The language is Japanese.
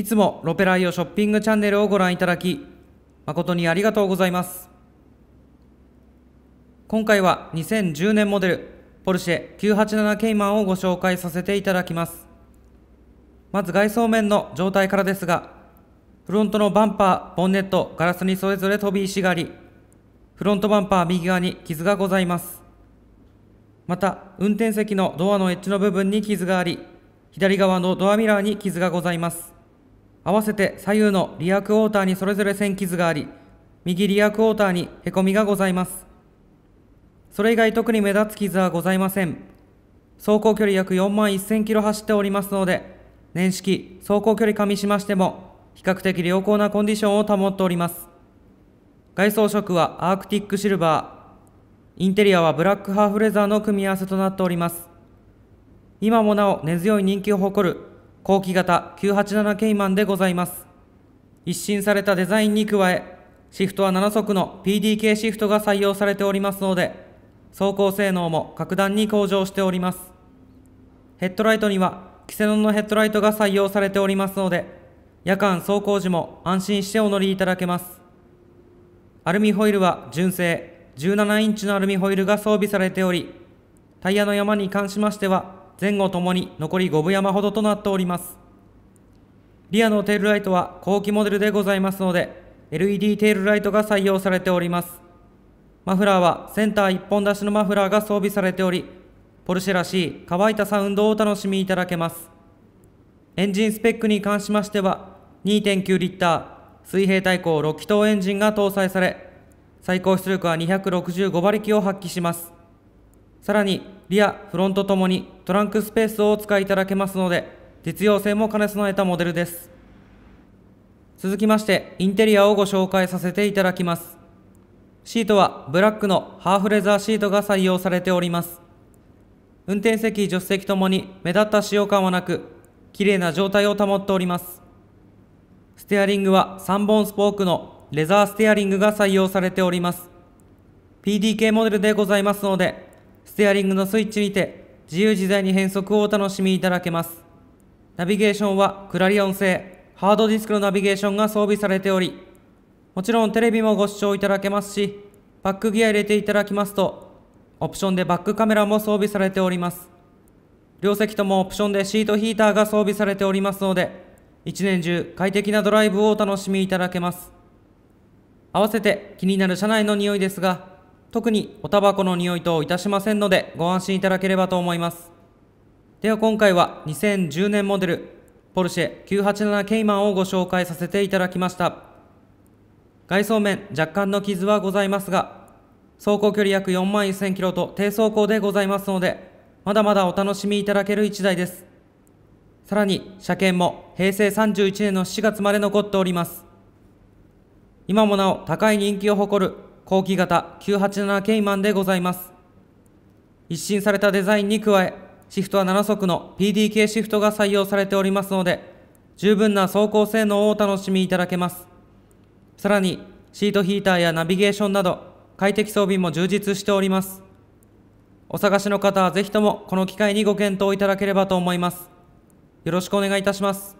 いつもロペライオショッピングチャンネルをご覧いただき、誠にありがとうございます。今回は2010年モデル、ポルシェ987ケイマンをご紹介させていただきます。まず外装面の状態からですが、フロントのバンパー、ボンネット、ガラスにそれぞれ飛び石があり、フロントバンパー右側に傷がございます。また、運転席のドアのエッジの部分に傷があり、左側のドアミラーに傷がございます。合わせて左右のリアクォーターにそれぞれ線傷があり、右リアクォーターにへこみがございます。それ以外特に目立つ傷はございません。走行距離約4万1000キロ走っておりますので、年式、走行距離加味しましても、比較的良好なコンディションを保っております。外装色はアークティックシルバー、インテリアはブラックハーフレザーの組み合わせとなっております。今もなお根強い人気を誇る後期型987ケイマンでございます。一新されたデザインに加え、シフトは7速の PDK シフトが採用されておりますので、走行性能も格段に向上しております。ヘッドライトにはキセノンのヘッドライトが採用されておりますので、夜間走行時も安心してお乗りいただけます。アルミホイルは純正17インチのアルミホイルが装備されており、タイヤの山に関しましては、前後ともに残り5分山ほどとなっております。リアのテールライトは後期モデルでございますので、LED テールライトが採用されております。マフラーはセンター1本出しのマフラーが装備されており、ポルシェらしい乾いたサウンドをお楽しみいただけます。エンジンスペックに関しましては、2.9リッター、水平対向6気筒エンジンが搭載され、最高出力は265馬力を発揮します。さらに、リア、フロントともにトランクスペースをお使いいただけますので、実用性も兼ね備えたモデルです。続きまして、インテリアをご紹介させていただきます。シートはブラックのハーフレザーシートが採用されております。運転席、助手席ともに目立った使用感はなく、綺麗な状態を保っております。ステアリングは3本スポークのレザーステアリングが採用されております。PDK モデルでございますので、ステアリングのスイッチにて自由自在に変速をお楽しみいただけます。ナビゲーションはクラリオン製ハードディスクのナビゲーションが装備されており、もちろんテレビもご視聴いただけますし、バックギア入れていただきますと、オプションでバックカメラも装備されております。両席ともオプションでシートヒーターが装備されておりますので、一年中快適なドライブをお楽しみいただけます。合わせて気になる車内の匂いですが、特におタバコの匂いといたしませんのでご安心いただければと思います。では今回は2010年モデルポルシェ987ケイマンをご紹介させていただきました。外装面若干の傷はございますが、走行距離約4万1000キロと低走行でございますので、まだまだお楽しみいただける1台です。さらに車検も平成31年の7月まで残っております。今もなお高い人気を誇る後期型987ケイマンでございます。一新されたデザインに加え、シフトは7速の PDK シフトが採用されておりますので、十分な走行性能をお楽しみいただけます。さらに、シートヒーターやナビゲーションなど、快適装備も充実しております。お探しの方はぜひともこの機会にご検討いただければと思います。よろしくお願いいたします。